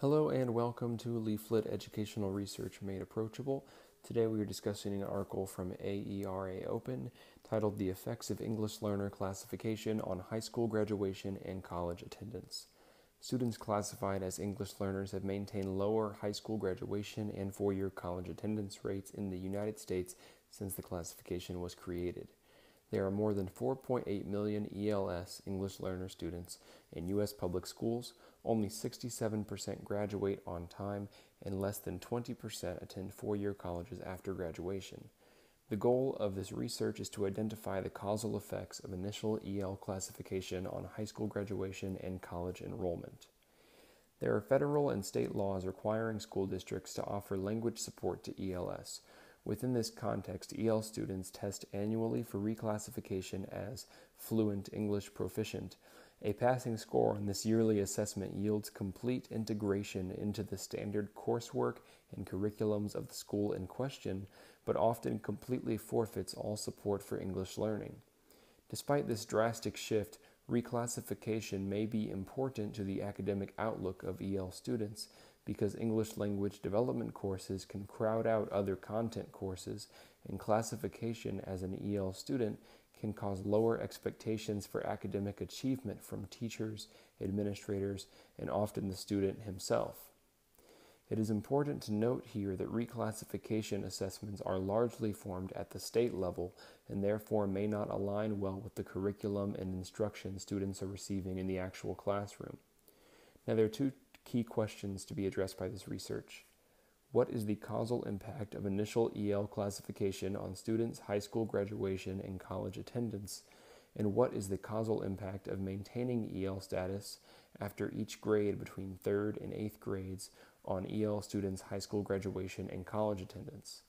Hello and welcome to Leaflet Educational Research Made Approachable. Today we are discussing an article from AERA Open titled The Effects of English Learner Classification on High School Graduation and College Attendance. Students classified as English learners have maintained lower high school graduation and four year college attendance rates in the United States since the classification was created. There are more than 4.8 million ELS English learner students in U.S. public schools. Only 67% graduate on time, and less than 20% attend four year colleges after graduation. The goal of this research is to identify the causal effects of initial EL classification on high school graduation and college enrollment. There are federal and state laws requiring school districts to offer language support to ELS. Within this context, EL students test annually for reclassification as Fluent English Proficient. A passing score on this yearly assessment yields complete integration into the standard coursework and curriculums of the school in question, but often completely forfeits all support for English learning. Despite this drastic shift, reclassification may be important to the academic outlook of EL students because English language development courses can crowd out other content courses, and classification as an EL student can cause lower expectations for academic achievement from teachers, administrators, and often the student himself. It is important to note here that reclassification assessments are largely formed at the state level and therefore may not align well with the curriculum and instruction students are receiving in the actual classroom. Now, there are two key questions to be addressed by this research. What is the causal impact of initial EL classification on students' high school graduation and college attendance? And what is the causal impact of maintaining EL status after each grade between third and eighth grades on EL students' high school graduation and college attendance?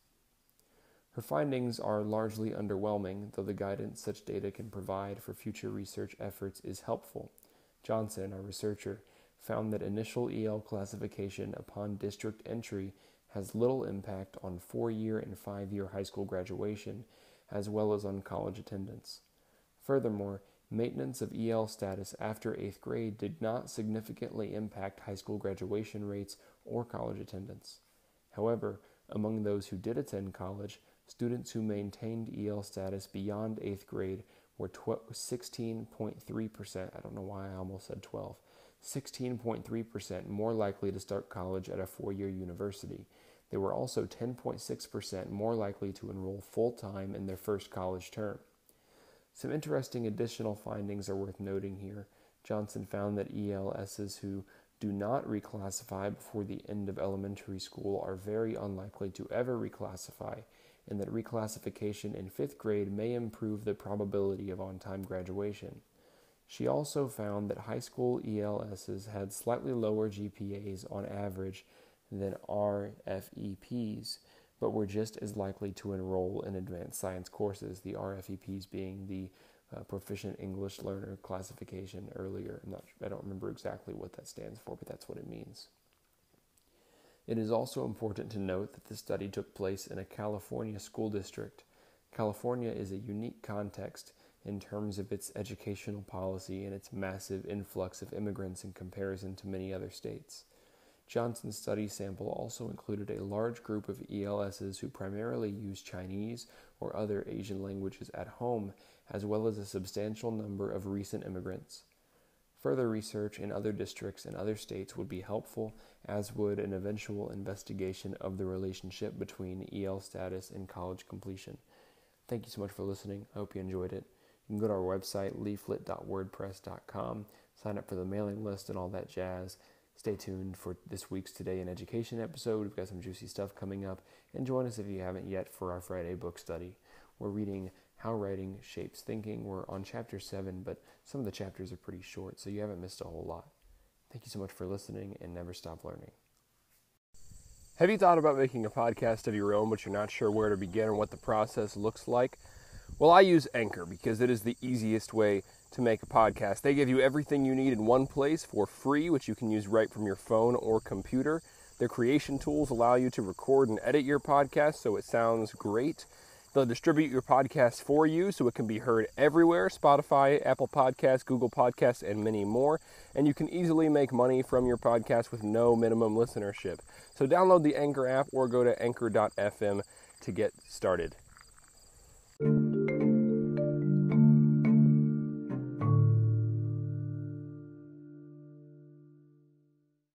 Her findings are largely underwhelming, though the guidance such data can provide for future research efforts is helpful. Johnson, our researcher, found that initial EL classification upon district entry has little impact on four year and five year high school graduation, as well as on college attendance. Furthermore, maintenance of EL status after eighth grade did not significantly impact high school graduation rates or college attendance. However, among those who did attend college, students who maintained EL status beyond eighth grade were 16.3%. I don't know why I almost said 12. 16.3% more likely to start college at a four year university. They were also 10.6% more likely to enroll full time in their first college term. Some interesting additional findings are worth noting here. Johnson found that ELSs who do not reclassify before the end of elementary school are very unlikely to ever reclassify, and that reclassification in fifth grade may improve the probability of on time graduation. She also found that high school ELSs had slightly lower GPAs on average than RFEPs, but were just as likely to enroll in advanced science courses, the RFEPs being the uh, Proficient English Learner classification earlier. Not, I don't remember exactly what that stands for, but that's what it means. It is also important to note that the study took place in a California school district. California is a unique context in terms of its educational policy and its massive influx of immigrants in comparison to many other states. Johnson's study sample also included a large group of ELSs who primarily use Chinese or other Asian languages at home, as well as a substantial number of recent immigrants. Further research in other districts and other states would be helpful, as would an eventual investigation of the relationship between EL status and college completion. Thank you so much for listening. I hope you enjoyed it. You can go to our website, leaflet.wordpress.com, sign up for the mailing list and all that jazz. Stay tuned for this week's Today in Education episode. We've got some juicy stuff coming up. And join us if you haven't yet for our Friday book study. We're reading How Writing Shapes Thinking. We're on chapter 7, but some of the chapters are pretty short, so you haven't missed a whole lot. Thank you so much for listening and never stop learning. Have you thought about making a podcast of your own, but you're not sure where to begin or what the process looks like? Well, I use Anchor because it is the easiest way to make a podcast. They give you everything you need in one place for free, which you can use right from your phone or computer. Their creation tools allow you to record and edit your podcast so it sounds great. They'll distribute your podcast for you so it can be heard everywhere Spotify, Apple Podcasts, Google Podcasts, and many more. And you can easily make money from your podcast with no minimum listenership. So download the Anchor app or go to anchor.fm to get started.